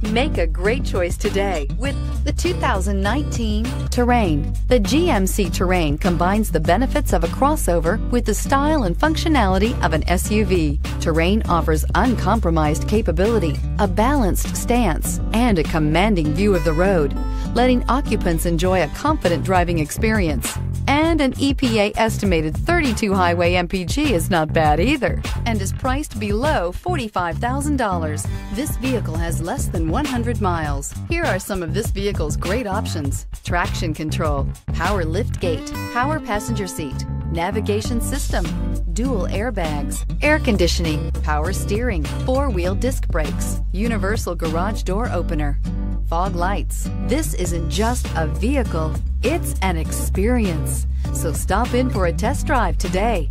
Make a great choice today with the 2019 Terrain. The GMC Terrain combines the benefits of a crossover with the style and functionality of an SUV. Terrain offers uncompromised capability, a balanced stance, and a commanding view of the road, letting occupants enjoy a confident driving experience. And an EPA estimated 32 highway MPG is not bad either and is priced below $45,000. This vehicle has less than 100 miles. Here are some of this vehicle's great options. Traction control, power lift gate, power passenger seat, navigation system, dual airbags, air conditioning, power steering, four-wheel disc brakes, universal garage door opener, fog lights. This isn't just a vehicle, it's an experience. So stop in for a test drive today.